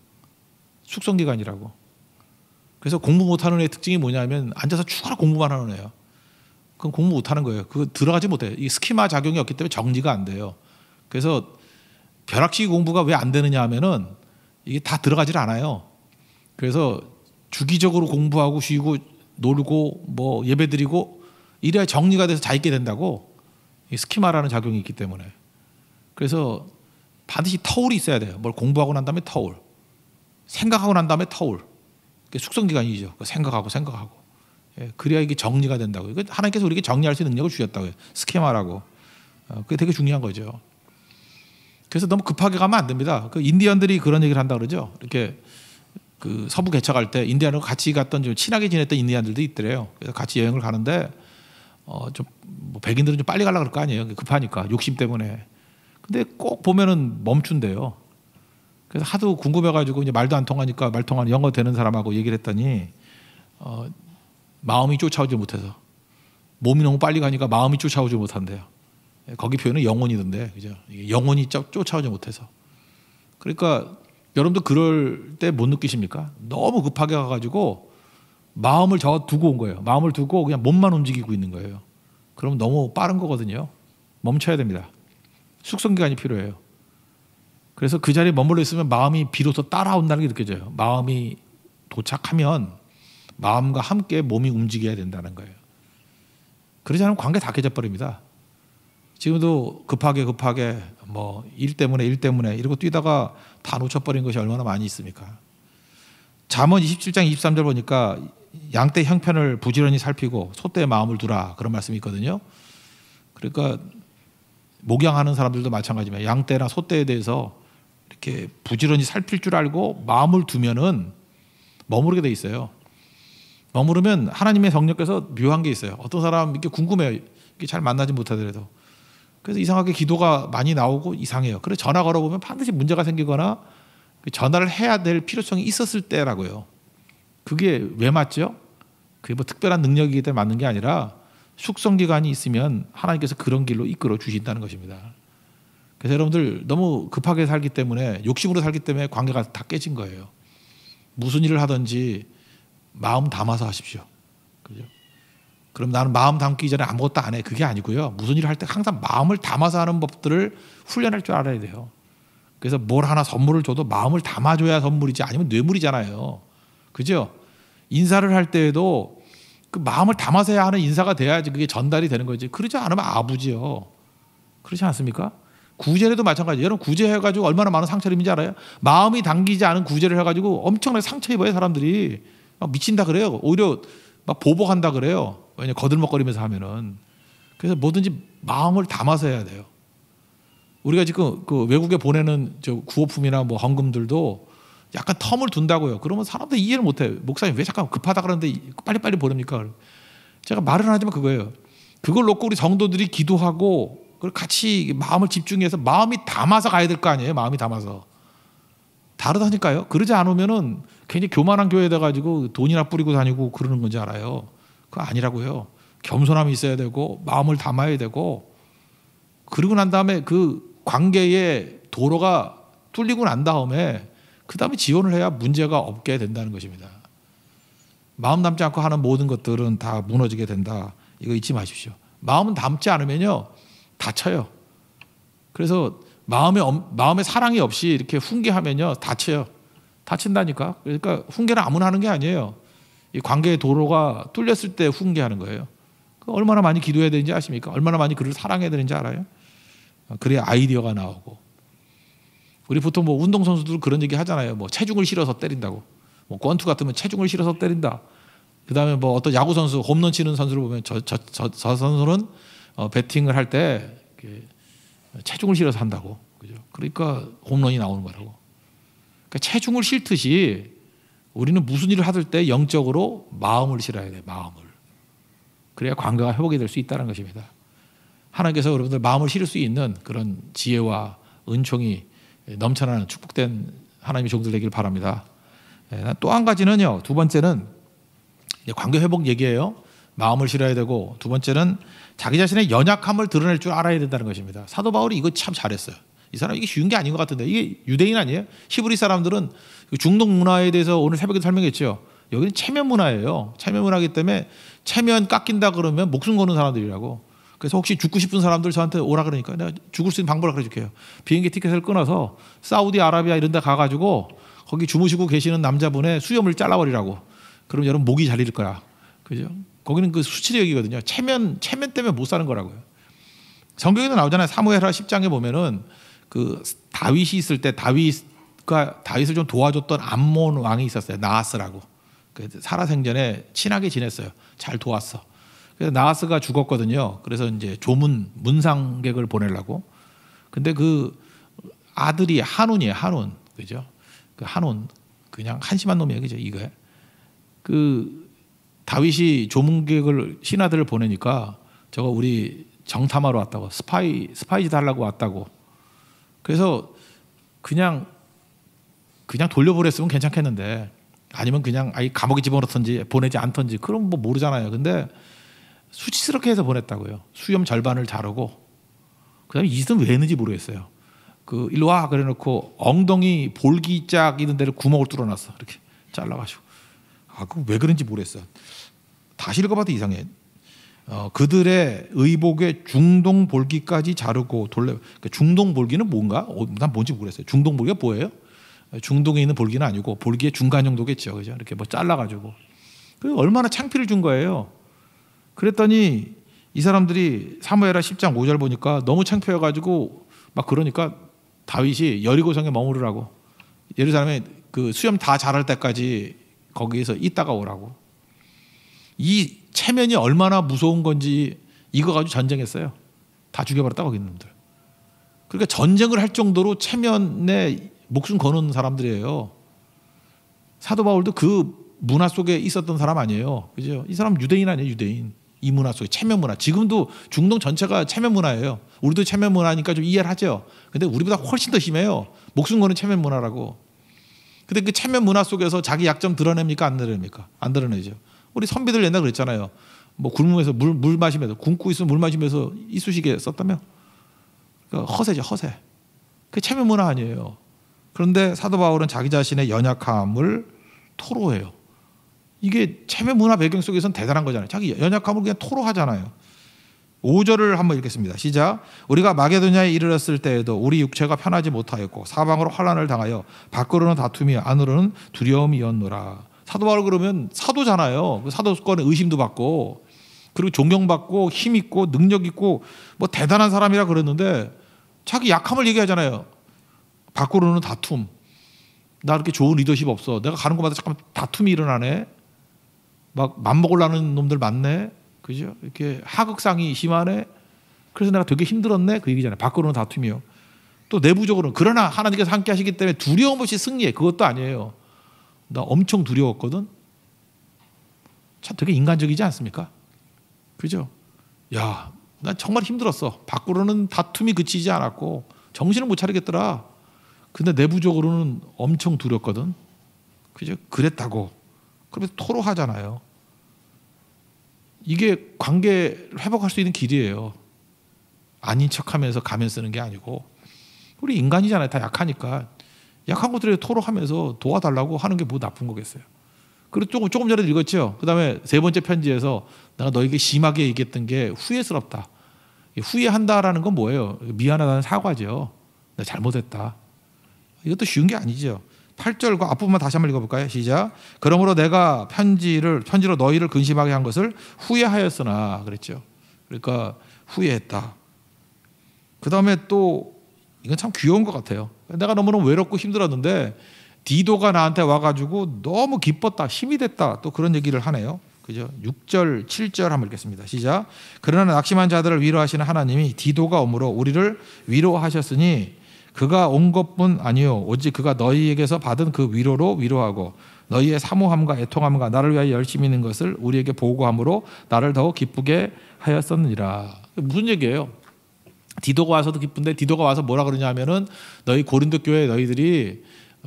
숙성 기간이라고. 그래서 공부 못하는 애의 특징이 뭐냐면 앉아서 추가로 공부만 하는 애예요. 그건 공부 못하는 거예요. 그거 들어가지 못해요. 이 스키마 작용이 없기 때문에 정리가 안 돼요. 그래서 벼락치기 공부가 왜 안 되느냐 하면은 이게 다 들어가질 않아요. 그래서 주기적으로 공부하고 쉬고 놀고 뭐 예배 드리고 이래야 정리가 돼서 잘 있게 된다고 이 스키마라는 작용이 있기 때문에 그래서 반드시 터울이 있어야 돼요. 뭘 공부하고 난 다음에 터울, 생각하고 난 다음에 터울. 숙성 기간이죠. 그 생각하고 생각하고. 예, 그래야 이게 정리가 된다고요. 하나님께서 우리에게 정리할 수 있는 능력을 주셨다고요. 스케마라고. 어, 그게 되게 중요한 거죠. 그래서 너무 급하게 가면 안 됩니다. 그 인디언들이 그런 얘기를 한다 그러죠. 이렇게 그 서부 개척할 때 인디언하고 같이 갔던 좀 친하게 지냈던 인디언들도 있더래요. 그래서 같이 여행을 가는데 어좀 뭐 백인들은 좀 빨리 가려 그럴 거 아니에요. 급하니까 욕심 때문에. 근데 꼭 보면은 멈춘대요. 그래서 하도 궁금해가지고 이제 말도 안 통하니까 말 통하는 영어 되는 사람하고 얘기를 했더니 어, 마음이 쫓아오지 못해서 몸이 너무 빨리 가니까 마음이 쫓아오지 못한대요. 거기 표현은 영혼이던데, 그죠? 영혼이 쫓아오지 못해서. 그러니까 여러분도 그럴 때 못 느끼십니까? 너무 급하게 가가지고 마음을 저 두고 온 거예요. 마음을 두고 그냥 몸만 움직이고 있는 거예요. 그럼 너무 빠른 거거든요. 멈춰야 됩니다. 숙성 기간이 필요해요. 그래서 그 자리에 머물러 있으면 마음이 비로소 따라온다는 게 느껴져요. 마음이 도착하면 마음과 함께 몸이 움직여야 된다는 거예요. 그러지 않으면 관계 다 깨져 버립니다. 지금도 급하게 급하게 뭐 일 때문에 일 때문에 이러고 뛰다가 다 놓쳐버린 것이 얼마나 많이 있습니까? 잠언 27장 23절 보니까 양떼 형편을 부지런히 살피고 소떼의 마음을 두라 그런 말씀이 있거든요. 그러니까 목양하는 사람들도 마찬가지입니다. 양떼나 소떼에 대해서 이렇게 부지런히 살필 줄 알고 마음을 두면은 머무르게 돼 있어요. 머무르면 하나님의 성령께서 묘한 게 있어요. 어떤 사람 이렇게 궁금해요. 이게 잘 만나지 못하더라도. 그래서 이상하게 기도가 많이 나오고 이상해요. 그래서 전화 걸어보면 반드시 문제가 생기거나 그 전화를 해야 될 필요성이 있었을 때라고요. 그게 왜 맞죠? 그게 뭐 특별한 능력이기 때문에 맞는 게 아니라 숙성 기간이 있으면 하나님께서 그런 길로 이끌어 주신다는 것입니다. 그래서 여러분들 너무 급하게 살기 때문에 욕심으로 살기 때문에 관계가 다 깨진 거예요. 무슨 일을 하든지 마음 담아서 하십시오. 그죠? 그럼 나는 마음 담기 전에 아무것도 안 해. 그게 아니고요. 무슨 일을 할 때 항상 마음을 담아서 하는 법들을 훈련할 줄 알아야 돼요. 그래서 뭘 하나 선물을 줘도 마음을 담아줘야 선물이지 아니면 뇌물이잖아요. 그죠? 인사를 할 때에도 그 마음을 담아서 해야 하는 인사가 돼야지 그게 전달이 되는 거지. 그러지 않으면 아부지요. 그렇지 않습니까? 구제에도 마찬가지. 여러분 구제 해가지고 얼마나 많은 상처를 입는지 알아요? 마음이 당기지 않은 구제를 해가지고 엄청나게 상처 입어요 사람들이. 막 미친다 그래요. 오히려 막 보복한다 그래요. 왜냐 거들먹거리면서 하면은. 그래서 뭐든지 마음을 담아서 해야 돼요. 우리가 지금 그 외국에 보내는 저 구호품이나 뭐 헌금들도 약간 텀을 둔다고요. 그러면 사람들 이해를 못 해요. 목사님 왜 잠깐 급하다 그러는데 빨리빨리 보냅니까? 제가 말은 하지만 그거예요. 그걸 놓고 우리 성도들이 기도하고 그걸 같이 마음을 집중해서 마음이 담아서 가야 될 거 아니에요. 마음이 담아서. 다르다니까요. 그러지 않으면은 괜히 교만한 교회 돼 가지고 돈이나 뿌리고 다니고 그러는 건지 알아요. 그거 아니라고요. 겸손함이 있어야 되고 마음을 담아야 되고 그리고 난 다음에 그 관계의 도로가 뚫리고 난 다음에 그 다음에 지원을 해야 문제가 없게 된다는 것입니다. 마음 담지 않고 하는 모든 것들은 다 무너지게 된다. 이거 잊지 마십시오. 마음은 담지 않으면요 다쳐요. 그래서 마음에 마음에 사랑이 없이 이렇게 훈계하면요 다쳐요. 다친다니까. 그러니까 훈계는 아무나 하는 게 아니에요. 이 관계의 도로가 뚫렸을 때 훈계하는 거예요. 얼마나 많이 기도해야 되는지 아십니까? 얼마나 많이 그를 사랑해야 되는지 알아요? 그래야 아이디어가 나오고. 우리 보통 뭐 운동 선수들 그런 얘기 하잖아요. 뭐 체중을 실어서 때린다고. 뭐 권투 같으면 체중을 실어서 때린다. 그 다음에 뭐 어떤 야구 선수 홈런 치는 선수를 보면 저 저저 선수는 어, 배팅을 할 때 체중을 실어서 한다고. 그죠? 그러니까 홈런이 나오는 거라고. 그러니까 체중을 실듯이 우리는 무슨 일을 하들 때 영적으로 마음을 실어야 돼. 마음을. 그래야 관계가 회복이 될 수 있다는 것입니다. 하나님께서 여러분들 마음을 실을 수 있는 그런 지혜와 은총이 넘쳐나는 축복된 하나님의 종들 되기를 바랍니다. 예, 또한 가지는요. 두 번째는 관계 회복 얘기예요. 마음을 실어야 되고 두 번째는 자기 자신의 연약함을 드러낼 줄 알아야 된다는 것입니다. 사도 바울이 이거 참 잘했어요. 이 사람 이게 쉬운 게 아닌 것 같은데 이게 유대인 아니에요? 히브리 사람들은 중동 문화에 대해서 오늘 새벽에 설명했죠. 여기는 체면 문화예요. 체면 문화기 때문에 체면 깎인다 그러면 목숨 거는 사람들이라고. 그래서 혹시 죽고 싶은 사람들 저한테 오라 그러니까 내가 죽을 수 있는 방법을 알려줄게요. 비행기 티켓을 끊어서 사우디 아라비아 이런 데 가가지고 거기 주무시고 계시는 남자분의 수염을 잘라버리라고. 그럼 여러분 목이 잘릴 거야. 그죠? 거기는 그 수치력이거든요. 체면, 체면 때문에 못 사는 거라고요. 성경에도 나오잖아요. 사무엘하 10장에 보면은 그 다윗이 있을 때 다윗과 다윗을 좀 도와줬던 암몬 왕이 있었어요. 나하스라고. 그 살아생전에 친하게 지냈어요. 잘 도왔어. 그래서 나하스가 죽었거든요. 그래서 이제 조문 문상객을 보내려고. 근데 그 아들이 하눈이에요. 하눈. 그죠? 그 하눈 그냥 한심한 놈이에요. 그죠? 이거. 그 다윗이 조문객을 신하들을 보내니까 저거 우리 정탐하러 왔다고 스파이 스파이짓 하려고 왔다고 그래서 그냥 그냥 돌려보냈으면 괜찮겠는데 아니면 그냥 아이 감옥에 집어넣던지 보내지 않던지 그럼 뭐 모르잖아요. 근데 수치스럽게 해서 보냈다고요. 수염 절반을 자르고 그다음에 이 짓은 왜 했는지 모르겠어요. 그 일로 와 그래놓고 엉덩이 볼기짝 있는 데를 구멍을 뚫어놨어 이렇게 잘라가지고 아그왜 그런지 모르겠어. 다시 읽어봐도 이상해. 어, 그들의 의복의 중동 볼기까지 자르고 돌려. 그러니까 중동 볼기는 뭔가? 어, 난 뭔지 모르겠어요. 중동 볼기가 뭐예요? 중동에 있는 볼기는 아니고 볼기의 중간 정도겠죠, 그죠? 이렇게 뭐 잘라가지고. 그 얼마나 창피를 준 거예요. 그랬더니 이 사람들이 사무엘하 10장 5절 보니까 너무 창피해가지고 막 그러니까 다윗이 여리고성에 머무르라고 예루살렘에 그 수염 다 자랄 때까지 거기에서 있다가 오라고. 이 체면이 얼마나 무서운 건지 이거 가지고 전쟁했어요. 다 죽여버렸다 거기 있는 놈들. 그러니까 전쟁을 할 정도로 체면에 목숨 거는 사람들이에요. 사도 바울도 그 문화 속에 있었던 사람 아니에요. 그죠? 이 사람 유대인 아니에요, 유대인. 이 문화 속에 체면 문화. 지금도 중동 전체가 체면 문화예요. 우리도 체면 문화니까 좀 이해를 하죠. 근데 우리보다 훨씬 더 심해요. 목숨 거는 체면 문화라고. 근데 그 체면 문화 속에서 자기 약점 드러냅니까? 안 드러냅니까? 안 드러내죠. 우리 선비들 옛날 그랬잖아요. 뭐 굶으면서 물, 물 마시면서 굶고 있으면 물 마시면서 이쑤시개 썼다며. 그러니까 허세죠, 허세. 그게 체면 문화 아니에요. 그런데 사도 바울은 자기 자신의 연약함을 토로해요. 이게 체면 문화 배경 속에서는 대단한 거잖아요. 자기 연약함을 그냥 토로하잖아요. 5절을 한번 읽겠습니다. 시작. 우리가 마게도냐에 이르렀을 때에도 우리 육체가 편하지 못하였고 사방으로 환란을 당하여 밖으로는 다툼이 안으로는 두려움이었노라. 사도 바울 그러면 사도잖아요. 그 사도권에 의심도 받고 그리고 존경받고 힘 있고 능력 있고 뭐 대단한 사람이라 그랬는데 자기 약함을 얘기하잖아요. 밖으로는 다툼. 나 그렇게 좋은 리더십 없어. 내가 가는 곳마다 잠깐 다툼이 일어나네. 막 맘먹으려는 놈들 많네. 그죠? 이렇게 하극상이 심하네. 그래서 내가 되게 힘들었네. 그 얘기잖아요. 밖으로는 다툼이요. 또 내부적으로는 그러나 하나님께서 함께 하시기 때문에 두려움 없이 승리해. 그것도 아니에요. 나 엄청 두려웠거든. 참 되게 인간적이지 않습니까? 그죠? 야, 난 정말 힘들었어. 밖으로는 다툼이 그치지 않았고 정신을 못 차리겠더라. 근데 내부적으로는 엄청 두렵거든. 그죠? 그랬다고. 그러면서 토로하잖아요. 이게 관계 회복할 수 있는 길이에요. 아닌 척하면서 가면 쓰는 게 아니고 우리 인간이잖아요. 다 약하니까 약한 것들에 토로하면서 도와달라고 하는 게 뭐 나쁜 거겠어요. 그리고 조금, 조금 전에 읽었죠. 그 다음에 세 번째 편지에서 내가 너에게 심하게 얘기했던 게 후회스럽다. 후회한다라는 건 뭐예요? 미안하다는 사과죠. 내가 잘못했다. 이것도 쉬운 게 아니죠. 8절과 앞부분만 다시 한번 읽어볼까요? 시작. 그러므로 내가 편지를 편지로 너희를 근심하게 한 것을 후회하였으나 그랬죠. 그러니까 후회했다. 그 다음에 또 이건 참 귀여운 것 같아요. 내가 너무너무 외롭고 힘들었는데 디도가 나한테 와가지고 너무 기뻤다, 힘이 됐다, 또 그런 얘기를 하네요. 그죠? 6절, 7절 한번 읽겠습니다. 시작. 그러나 낙심한 자들을 위로하시는 하나님이 디도가 오므로 우리를 위로하셨으니 그가 온 것뿐 아니요 오직 그가 너희에게서 받은 그 위로로 위로하고 너희의 사모함과 애통함과 나를 위하여 열심히 있는 것을 우리에게 보고함으로 나를 더욱 기쁘게 하였었느니라. 무슨 얘기예요? 디도가 와서도 기쁜데 디도가 와서 뭐라 그러냐면은 너희 고린도 교회 너희들이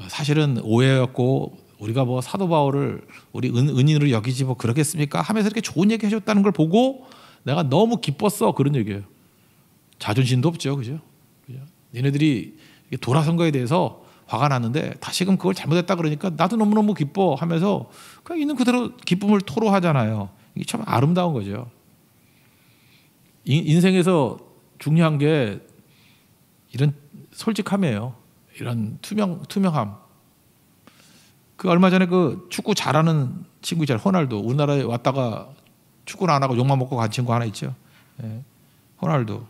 사실은 오해였고 우리가 뭐 사도 바울을 우리 은, 은인으로 여기지 뭐 그러겠습니까? 하면서 이렇게 좋은 얘기 해줬다는 걸 보고 내가 너무 기뻤어 그런 얘기예요. 자존심도 없죠, 그죠? 그죠? 니네들이 돌아선 거에 대해서 화가 났는데 다시금 그걸 잘못했다 그러니까 나도 너무너무 기뻐 하면서 그냥 있는 그대로 기쁨을 토로하잖아요. 이게 참 아름다운 거죠. 인생에서 중요한 게 이런 솔직함이에요. 이런 투명 투명함. 그 얼마 전에 그 축구 잘하는 친구 있잖아요. 호날두 우리나라에 왔다가 축구를 안 하고 욕만 먹고 간 친구 하나 있죠. 예. 호날두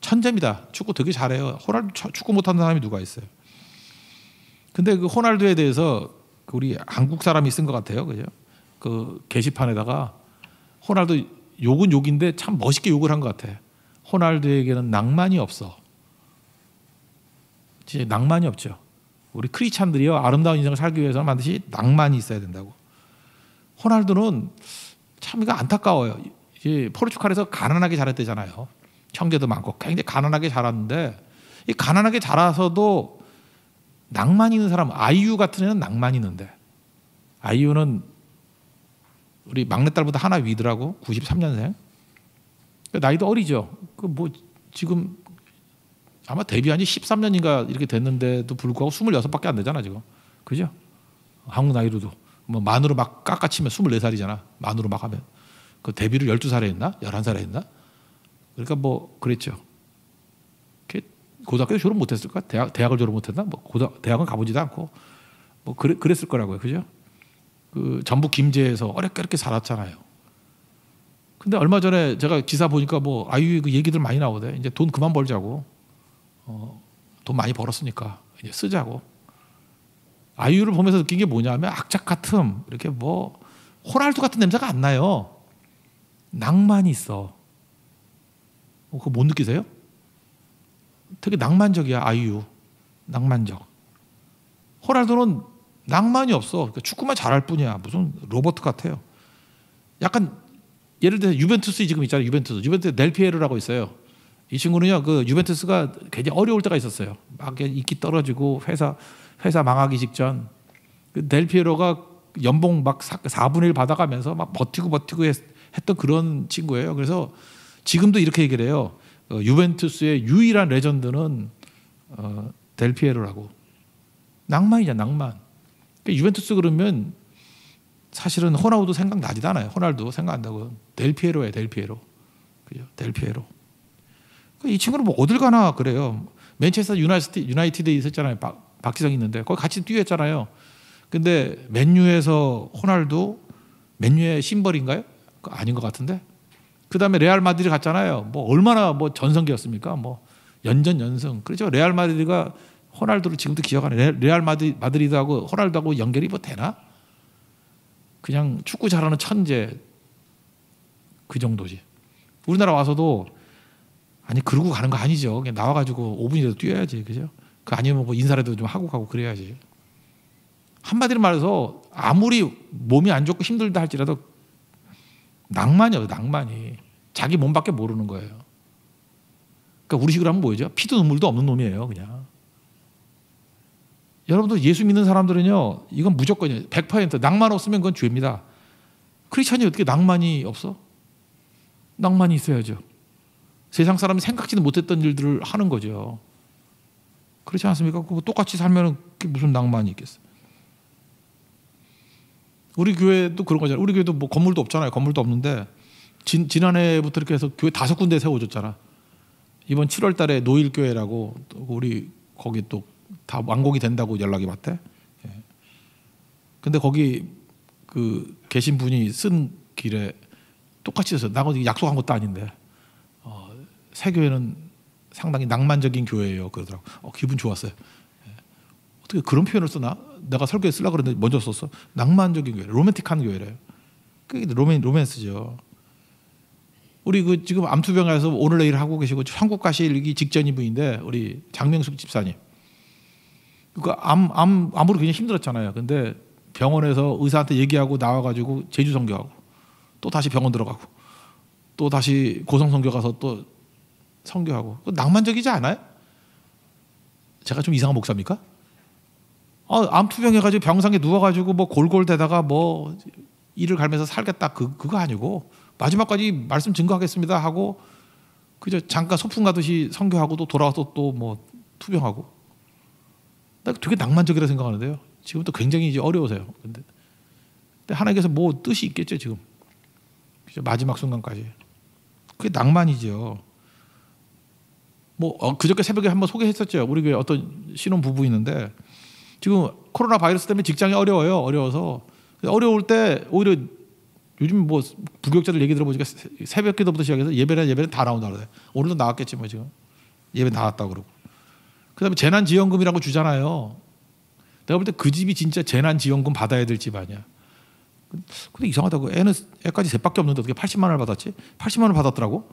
천재입니다. 축구 되게 잘해요. 호날두 축구 못하는 사람이 누가 있어요? 근데 그 호날두에 대해서 그 우리 한국 사람이 쓴 것 같아요. 그죠? 그 게시판에다가 호날두 욕은 욕인데 참 멋있게 욕을 한 것 같아. 호날두에게는 낭만이 없어. 진짜 낭만이 없죠. 우리 크리스찬들이요 아름다운 인생을 살기 위해서는 반드시 낭만이 있어야 된다고. 호날두는 참 이거 안타까워요. 이제 포르투갈에서 가난하게 자랐대잖아요. 형제도 많고 굉장히 가난하게 자랐는데 이 가난하게 자라서도 낭만 있는 사람 아이유 같은 애는 낭만 있는데 아이유는 우리 막내딸보다 하나 위더라고 93년생 나이도 어리죠 그 뭐 지금 아마 데뷔한 지 13년인가 이렇게 됐는데도 불구하고 26밖에 안 되잖아 지금. 그죠? 한국 나이로도. 뭐 만으로 막 깎아치면 24살이잖아 만으로 막 하면. 그 데뷔를 12살에 했나? 11살에 했나? 그러니까 뭐 그랬죠. 고등학교 졸업 못 했을까? 대학 대학을 졸업 못 했나? 뭐 고등 대학은 가보지도 않고. 뭐 그래, 그랬을 거라고요, 그죠? 그 전북 김제에서 어렵게 어렵게 살았잖아요. 근데 얼마 전에 제가 기사 보니까 뭐 아이유 그 얘기들 많이 나오대. 이제 돈 그만 벌자고. 어, 돈 많이 벌었으니까 이제 쓰자고. 아이유를 보면서 느낀 게 뭐냐면 악착 같음 이렇게 뭐 호날두 같은 냄새가 안 나요. 낭만이 있어. 어, 그거 못 느끼세요? 되게 낭만적이야 아이유 낭만적 호날두는 낭만이 없어 그러니까 축구만 잘할 뿐이야 무슨 로버트 같아요 약간 예를 들어 유벤투스 지금 있잖아요 유벤투스. 유벤투스 델피에르라고 있어요. 이 친구는요 그 유벤투스가 굉장히 어려울 때가 있었어요. 막 인기 떨어지고 회사 회사 망하기 직전. 그 델피에로가 연봉 막 4분의 1 받아가면서 막 버티고 버티고 했, 던 그런 친구예요. 그래서 지금도 이렇게 얘기를 해요. 어, 유벤투스의 유일한 legend는 어, 델피에로라고. 낭만이냐 낭만. 그러니까 유벤투스 그러면 사실은 호나우도 생각나지도 않아요. 호날두 생각난다고 델피에로에 델피에로 그죠? 델피에로. 그러니까 이 친구는 뭐 어딜 가나 그래요. 맨체스터 유나이티드 유나이티드에 있었잖아요. 박, 박지성 있는데 거기 같이 뛰었잖아요. 근데 맨유에서 호날두 맨유의 심벌인가요? 아닌 것 같은데 그 다음에 레알 마드리드 갔잖아요. 뭐 얼마나 뭐 전성기였습니까? 뭐 연전 연승. 그렇죠. 레알 마드리드가 호날두를 지금도 기억하네. 레알 마드리드하고 호날두하고 연결이 뭐 되나? 그냥 축구 잘하는 천재 그 정도지. 우리나라 와서도 아니 그러고 가는 거 아니죠. 그냥 나와가지고 5분이라도 뛰어야지, 그죠? 그 아니면 뭐 인사라도 좀 하고 가고 그래야지. 한마디로 말해서 아무리 몸이 안 좋고 힘들다 할지라도 낭만이요, 낭만이. 자기 몸밖에 모르는 거예요. 그러니까 우리식으로 하면 뭐죠? 피도 눈물도 없는 놈이에요, 그냥. 여러분들 예수 믿는 사람들은요, 이건 무조건이에요. 100% 낭만 없으면 그건 죄입니다. 크리스천이 어떻게 낭만이 없어? 낭만이 있어야죠. 세상 사람이 생각지도 못했던 일들을 하는 거죠. 그렇지 않습니까? 뭐 똑같이 살면 무슨 낭만이 있겠어? 우리 교회도 그런 거잖아요. 우리 교회도 뭐 건물도 없잖아요. 건물도 없는데 진, 지난해부터 이렇게 해서 교회 다섯 군데 세워줬잖아. 이번 7월 달에 노일교회라고 우리 거기 또 다 완공이 된다고 연락이 왔대. 예. 근데 거기 그 계신 분이 쓴 길에 똑같이 해서 나가 약속한 것도 아닌데 어, 새 교회는 상당히 낭만적인 교회예요. 그러더라고. 어, 기분 좋았어요. 예. 어떻게 그런 표현을 쓰나? 내가 설교에 쓰려고 그랬는데 먼저 썼어. 낭만적인 교회, 로맨틱한 교회래요. 그게 로맨 로맨스죠. 우리 그 지금 암투병에서 오늘 내일 하고 계시고 한국 가시기 직전인 분인데 우리 장명숙 집사님. 그암암 암, 암으로 굉장히 힘들었잖아요. 근데 병원에서 의사한테 얘기하고 나와가지고 제주 선교하고 또 다시 병원 들어가고 또 다시 고성 선교 가서 또 선교하고 낭만적이지 않아요? 제가 좀 이상한 목사입니까? 어, 암투병해가지고 병상에 누워가지고 뭐 골골대다가 뭐 이를 갈면서 살겠다 그 그거 아니고 마지막까지 말씀 증거하겠습니다 하고 그저 잠깐 소풍 가듯이 선교하고 또 돌아와서 또 뭐 투병하고 나 되게 낭만적이라 생각하는데요. 지금도 굉장히 이제 어려우세요. 근데, 근데 하나님께서 뭐 뜻이 있겠죠 지금 그죠? 마지막 순간까지 그게 낭만이죠. 뭐 어, 그저께 새벽에 한번 소개했었죠. 우리 교회 어떤 신혼 부부 있는데 지금 코로나 바이러스 때문에 직장이 어려워요. 어려워서 어려울 때 오히려 요즘 뭐 부교육자들 얘기 들어보니까 새벽 기도부터 시작해서 예배는 예배는 다 나온다 그래. 오늘도 나왔겠지 뭐 지금 예배 나왔다 그러고. 그다음에 재난지원금이라고 주잖아요. 내가 볼 때 그 집이 진짜 재난지원금 받아야 될 집 아니야. 근데 이상하다고 애는 애까지 셋밖에 없는데 어떻게 80만 원을 받았지? 80만 원 받았더라고.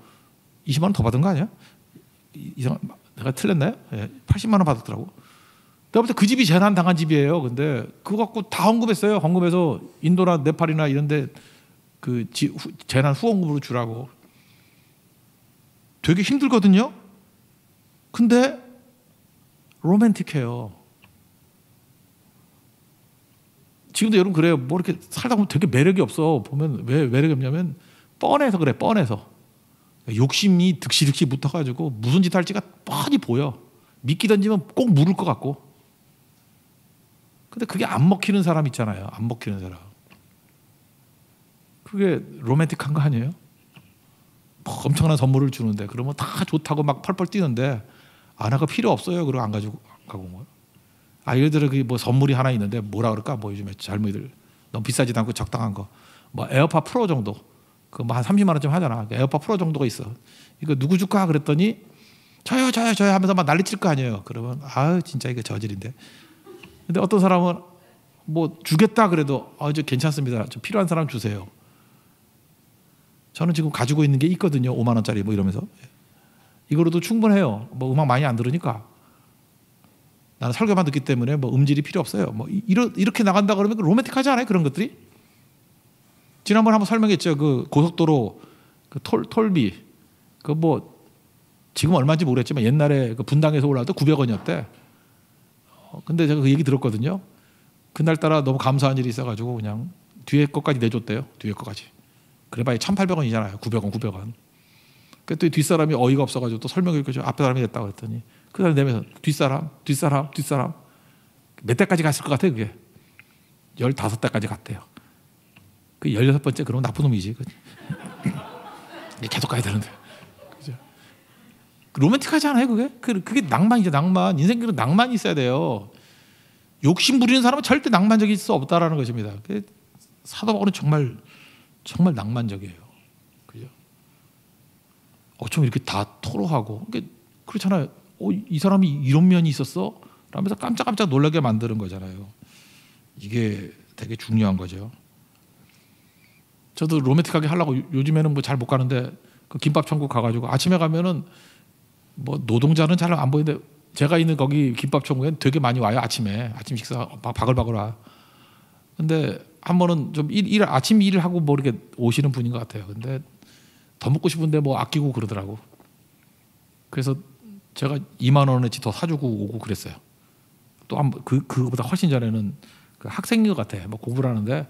20만 원 더 받은 거 아니야? 이상 내가 틀렸나요? 예, 80만 원 받았더라고. 내가 볼 때 그 집이 재난 당한 집이에요. 근데 그거 갖고 다 헌금했어요. 헌금해서 인도나 네팔이나 이런데 그 지, 후, 재난 후원금으로 주라고. 되게 힘들거든요. 근데 로맨틱해요. 지금도 여러분 그래요. 뭐 이렇게 살다 보면 되게 매력이 없어. 보면 왜 매력이 없냐면 뻔해서 그래. 뻔해서. 욕심이 득실득실 붙어가지고 무슨 짓 할지가 뻔히 보여. 미끼 던지면 꼭 물을 것 같고. 근데 그게 안 먹히는 사람 있잖아요. 안 먹히는 사람. 그게 로맨틱한 거 아니에요? 뭐 엄청난 선물을 주는데 그러면 다 좋다고 막 펄펄 뛰는데 아 나 필요 없어요. 그리고 안 가지고 가고 온 거예요. 아이들은 그뭐 선물이 하나 있는데 뭐라 그럴까? 뭐 요즘에 젊은이들 너무 비싸지도 않고 적당한 거. 뭐 에어팟 프로 정도. 그뭐한 30만 원쯤 하잖아. 에어팟 프로 정도가 있어. 이거 누구 줄까 그랬더니 저요 저요 저요 하면서 막 난리칠 거 아니에요. 그러면 아 진짜 이거 저질인데. 근데 어떤 사람은 뭐 주겠다 그래도 아 이제 괜찮습니다. 좀 필요한 사람 주세요. 저는 지금 가지고 있는 게 있거든요. 5만 원짜리 뭐 이러면서 이거로도 충분해요. 뭐 음악 많이 안 들으니까 나는 설교만 듣기 때문에 뭐 음질이 필요 없어요. 뭐 이러, 이렇게 나간다 그러면 로맨틱하지 않아요? 그런 것들이 지난번에 한번 설명했죠. 그 고속도로 그 톨, 톨비 그 뭐 지금 얼마인지 모르겠지만 옛날에 그 분당에서 올라올 때 900원이었대. 어, 근데 제가 그 얘기 들었거든요. 그날따라 너무 감사한 일이 있어가지고 그냥 뒤에 것까지 내줬대요. 뒤에 것까지. 그래봐야 1,800원이잖아요. 900원, 900원. 그또 뒷사람이 어이가 없어가지고 또 설명을 읽고 앞에 사람이 됐다고 그랬더니 그 사람 내면서 뒷사람, 뒷사람, 뒷사람 몇 대까지 갔을 것 같아요. 그게 15대까지 갔대요. 그 16번째 그럼 나쁜 놈이지. 계속 가야 되는데. 그죠? 로맨틱하지 않아요, 그게? 그, 그게 낭만이죠, 낭만. 인생길은 낭만이 있어야 돼요. 욕심 부리는 사람은 절대 낭만적일 수 없다라는 것입니다. 사도 바울은 정말 정말 낭만적이에요. 어쩜 이렇게 다 토로하고 그러니까 그렇잖아요. 어, 이 사람이 이런 면이 있었어? 라면서 깜짝깜짝 놀라게 만드는 거잖아요. 이게 되게 중요한 거죠. 저도 로맨틱하게 하려고 요즘에는 뭐 잘 못 가는데 그 김밥 천국 가가지고 아침에 가면은 뭐 노동자는 잘 안 보이는데 제가 있는 거기 김밥 천국엔 되게 많이 와요 아침에 아침 식사 바글바글 와. 근데 한 번은 좀 일, 일 아침 일을 하고 뭐 이렇게 오시는 분인 것 같아요. 근데 더 먹고 싶은데 뭐 아끼고 그러더라고. 그래서 제가 2만 원어치 더 사주고 오고 그랬어요. 또한그 그거보다 훨씬 전에는 그 학생인 것 같아. 뭐 공부를 하는데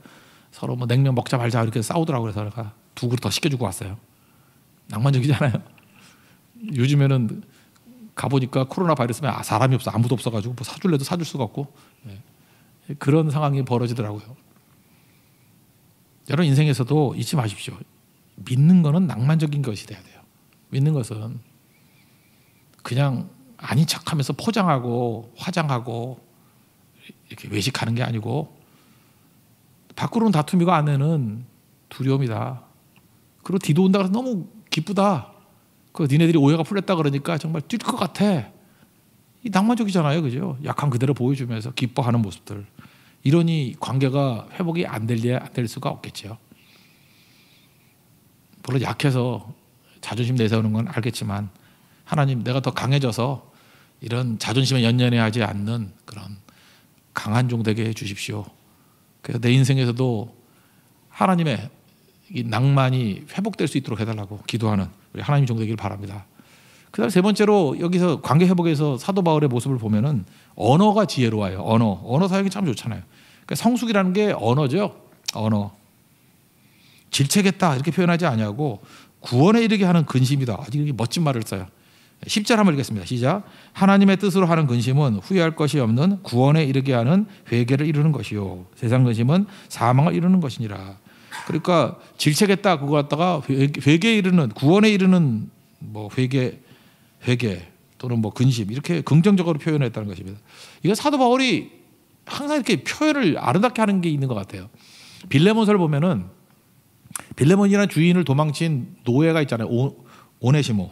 서로 뭐 냉면 먹자 말자 이렇게 싸우더라고 그래서 내가 두 그릇 더 시켜주고 왔어요. 낭만적이잖아요. 요즘에는 가보니까 코로나 바이러스면 아, 사람이 없어 아무도 없어가지고 뭐 사줄래도 사줄 수가 없고 네. 그런 상황이 벌어지더라고요. 여러분 인생에서도 잊지 마십시오. 믿는 것은 낭만적인 것이 돼야 돼요. 믿는 것은 그냥 아닌 척하면서 포장하고 화장하고 이렇게 외식하는 게 아니고 밖으로는 다툼이고 안에는 두려움이다. 그리고 디도 온다 그래서 너무 기쁘다. 그 니네들이 오해가 풀렸다 그러니까 정말 뛸 것 같아. 이 낭만적이잖아요, 그죠? 약한 그대로 보여주면서 기뻐하는 모습들. 이러니 관계가 회복이 안 될, 안될 수가 없겠죠. 물론 약해서 자존심 내세우는 건 알겠지만 하나님 내가 더 강해져서 이런 자존심에 연연해 하지 않는 그런 강한 종 되게 해 주십시오. 그래서 내 인생에서도 하나님의 이 낭만이 회복될 수 있도록 해달라고 기도하는 우리 하나님 종 되기를 바랍니다. 그다음 세 번째로 여기서 관계 회복에서 사도 바울의 모습을 보면은 언어가 지혜로워요. 언어, 언어 사용이 참 좋잖아요. 그러니까 성숙이라는 게 언어죠. 언어. 질책했다 이렇게 표현하지 아니하고 구원에 이르게 하는 근심이다. 아주 멋진 말을 써요. 10절 한번 읽겠습니다. 시작. 하나님의 뜻으로 하는 근심은 후회할 것이 없는 구원에 이르게 하는 회개를 이루는 것이요. 세상 근심은 사망을 이루는 것이니라. 그러니까 질책했다 그거 갖다가 회개에 이르는 구원에 이르는 뭐 회개 회개 또는 뭐 근심 이렇게 긍정적으로 표현했다는 것입니다. 이거 사도 바울이 항상 이렇게 표현을 아름답게 하는 게 있는 것 같아요. 빌레몬서를 보면은 빌레몬이라는 주인을 도망친 노예가 있잖아요. 오, 오네시모.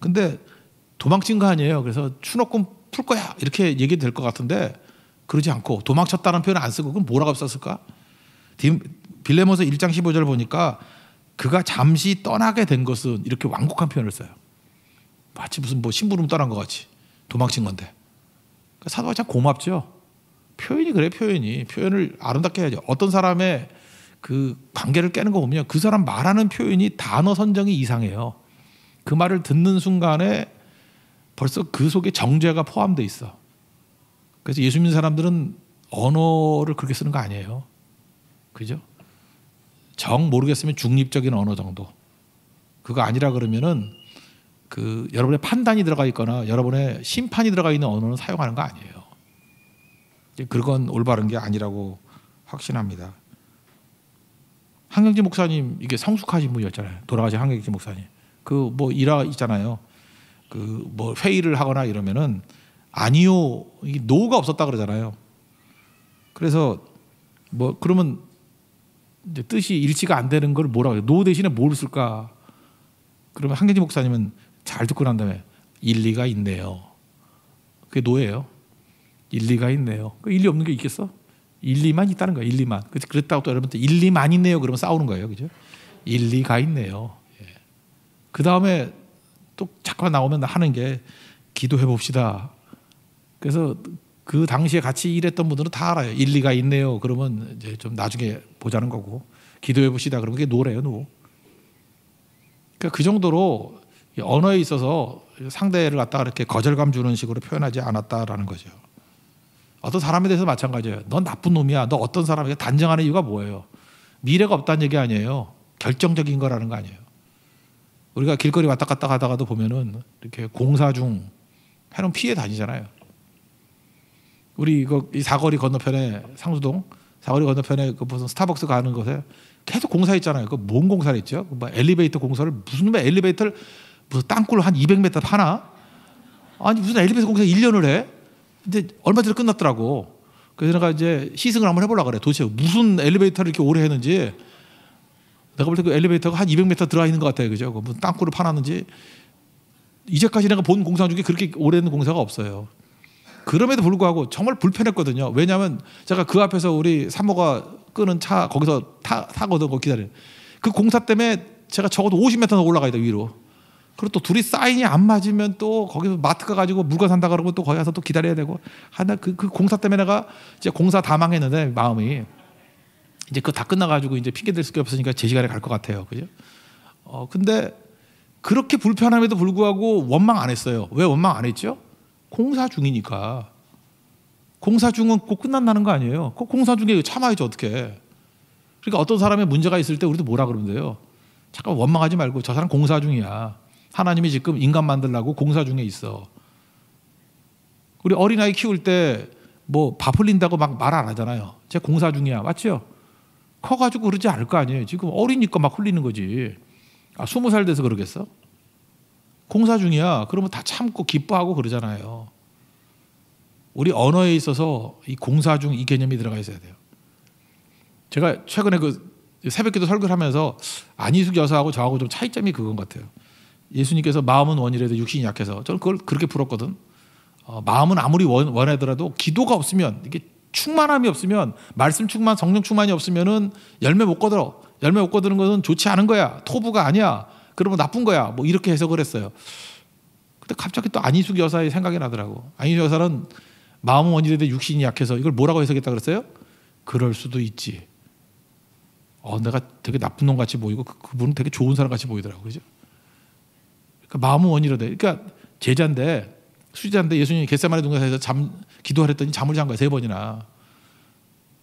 근데 도망친 거 아니에요. 그래서 추노금 풀 거야 이렇게 얘기 될 것 같은데 그러지 않고 도망쳤다는 표현 안 쓰고 그럼 뭐라고 썼을까? 빌레몬서 1장 15절 보니까 그가 잠시 떠나게 된 것은 이렇게 완곡한 표현을 써요. 마치 무슨 뭐 심부름 떠난 것 같이 도망친 건데. 그러니까 사도가 참 고맙죠. 표현이 그래 표현이 표현을 아름답게 해야죠. 어떤 사람의 그 관계를 깨는 거 보면 그 사람 말하는 표현이 단어 선정이 이상해요. 그 말을 듣는 순간에 벌써 그 속에 정죄가 포함돼 있어. 그래서 예수 믿는 사람들은 언어를 그렇게 쓰는 거 아니에요. 그죠? 정 모르겠으면 중립적인 언어 정도. 그거 아니라 그러면은 그 여러분의 판단이 들어가 있거나 여러분의 심판이 들어가 있는 언어는 사용하는 거 아니에요. 그건 올바른 게 아니라고 확신합니다. 한경직 목사님 이게 성숙하신 분이었잖아요. 돌아가신 한경직 목사님. 그 뭐 일화 있잖아요. 그 뭐 회의를 하거나 이러면은 아니요 이 no가 없었다 그러잖아요. 그래서 뭐 그러면 이제 뜻이 일치가 안 되는 걸 뭐라고 해요? no 대신에 뭘 쓸까? 그러면 한경지 목사님은 잘 듣고 난 다음에 일리가 있네요. 그게 노예요. 일리가 있네요. 그 일리 없는 게 있겠어? 일리만 있다는 거예요. 일리만. 그랬다고 또 여러분들 일리만 있네요. 그러면 싸우는 거예요. 그죠? 일리가 있네요. 예. 그 다음에 또 잠깐 나오면 하는 게 기도해 봅시다. 그래서 그 당시에 같이 일했던 분들은 다 알아요. 일리가 있네요. 그러면 이제 좀 나중에 보자는 거고 기도해 봅시다. 그러면 그게 노래요, 노. 그러니까 그 정도로 언어에 있어서 상대를 갖다가 이렇게 거절감 주는 식으로 표현하지 않았다라는 거죠. 어떤 사람에 대해서 마찬가지예요. 넌 나쁜 놈이야. 너 어떤 사람에게 단정하는 이유가 뭐예요? 미래가 없다는 얘기 아니에요. 결정적인 거라는 거 아니에요. 우리가 길거리 왔다 갔다 가다가도 보면은 이렇게 공사 중 해놓은 피해 다니잖아요. 우리 이거 이 사거리 건너편에 상수동 사거리 건너편에 그 무슨 스타벅스 가는 곳에 계속 공사했잖아요. 그 뭔 공사를 했죠? 그뭐 엘리베이터 공사를 무슨 놈의 엘리베이터를 무슨 땅굴 한 200m 파나? 아니 무슨 엘리베이터 공사 1년을 해? 근데 얼마 전에 끝났더라고. 그래서 내가 이제 시승을 한번 해보려고 그래. 도대체 무슨 엘리베이터를 이렇게 오래 했는지 내가 볼 때 그 엘리베이터가 한 200m 들어와 있는 것 같아요. 그죠? 그 무슨 땅굴을 파놨는지 이제까지 내가 본 공사 중에 그렇게 오래 했는 공사가 없어요. 그럼에도 불구하고 정말 불편했거든요. 왜냐하면 제가 그 앞에서 우리 사모가 끄는 차 거기서 타, 타거든. 거 기다려. 그 공사 때문에 제가 적어도 50m 올라가야 돼 위로. 그리고 또 둘이 사인이 안 맞으면 또 거기서 마트 가가지고 물건 산다 그러고 또 거기 가서 또 기다려야 되고 하나 그, 그 공사 때문에 내가 이제 공사 다 망했는데 마음이 이제 그거 다 끝나가지고 이제 핑계 댈 수가 없으니까 제 시간에 갈 것 같아요. 그죠? 어 근데 그렇게 불편함에도 불구하고 원망 안 했어요. 왜 원망 안 했죠? 공사 중이니까. 공사 중은 꼭 끝난다는 거 아니에요. 꼭 공사 중에 참아야죠 어떻게? 그러니까 어떤 사람의 문제가 있을 때 우리도 뭐라 그러는데요. 잠깐 원망하지 말고 저 사람 공사 중이야. 하나님이 지금 인간 만들라고 공사 중에 있어. 우리 어린아이 키울 때 뭐 밥 흘린다고 막 말 안 하잖아요. 제 공사 중이야. 맞죠? 커가지고 그러지 않을 거 아니에요. 지금 어리니까 막 흘리는 거지. 아, 스무 살 돼서 그러겠어? 공사 중이야. 그러면 다 참고 기뻐하고 그러잖아요. 우리 언어에 있어서 이 공사 중 이 개념이 들어가 있어야 돼요. 제가 최근에 그 새벽기도 설교를 하면서 안희숙 여사하고 저하고 좀 차이점이 그건 같아요. 예수님께서 마음은 원이라도 육신이 약해서 저는 그걸 그렇게 풀었거든. 어, 마음은 아무리 원, 원하더라도 기도가 없으면 이게 충만함이 없으면 말씀 충만, 성령 충만이 없으면은 열매 못 거들어. 열매 못 거두는 것은 좋지 않은 거야. 토부가 아니야. 그러면 나쁜 거야. 뭐 이렇게 해석을 했어요. 근데 갑자기 또 안희숙 여사의 생각이 나더라고. 안희숙 여사는 마음은 원이라도 육신이 약해서 이걸 뭐라고 해석했다 그랬어요? 그럴 수도 있지. 어, 내가 되게 나쁜 놈 같이 보이고 그, 그분은 되게 좋은 사람 같이 보이더라고. 그죠? 그러니까 마음은 원이로 돼. 그러니까 제자인데 수지자인데 예수님이 겟세마네 동산에서 잠 기도하랬더니 잠을 잔 거야 세 번이나.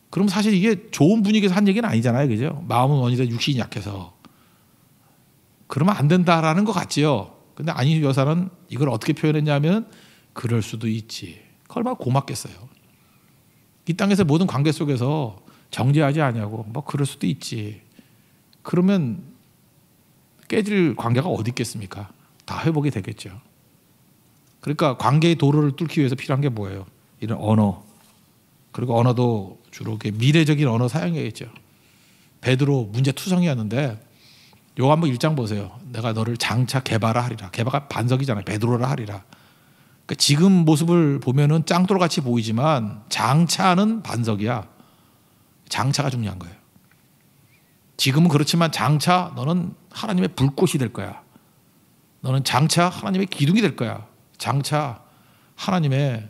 그럼 사실 이게 좋은 분위기에서 한 얘기는 아니잖아요, 그죠? 마음은 원이라 육신이 약해서. 그러면 안 된다라는 것 같지요. 근데 아니 여사는 이걸 어떻게 표현했냐면 그럴 수도 있지. 그 얼마나 고맙겠어요. 이 땅에서 모든 관계 속에서 정죄하지 아니하고 뭐 그럴 수도 있지. 그러면 깨질 관계가 어디 있겠습니까? 다 회복이 되겠죠. 그러니까 관계의 도로를 뚫기 위해서 필요한 게 뭐예요? 이런 언어. 그리고 언어도 주로 미래적인 언어 사용이겠죠. 베드로 문제 투성이었는데 요 한번 일장 보세요. 내가 너를 장차 개바라 하리라. 개바가 반석이잖아요. 베드로라 하리라. 그러니까 지금 모습을 보면은 짱돌 같이 보이지만 장차는 반석이야. 장차가 중요한 거예요. 지금은 그렇지만 장차 너는 하나님의 불꽃이 될 거야. 너는 장차 하나님의 기둥이 될 거야. 장차 하나님의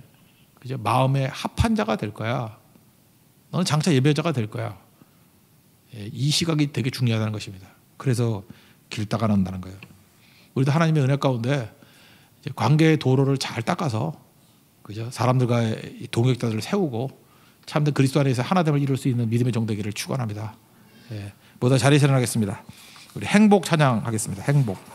그죠 마음의 합한 자가 될 거야. 너는 장차 예배자가 될 거야. 예, 이 시각이 되게 중요하다는 것입니다. 그래서 길다가 난다는 거예요. 우리도 하나님의 은혜 가운데 관계의 도로를 잘 닦아서 그죠 사람들과의 동역자들을 세우고 참된 그리스도 안에서 하나됨을 이룰 수 있는 믿음의 정되기를 축원합니다. 예, 모두 자리에 일어나겠습니다. 우리 행복 찬양하겠습니다. 행복.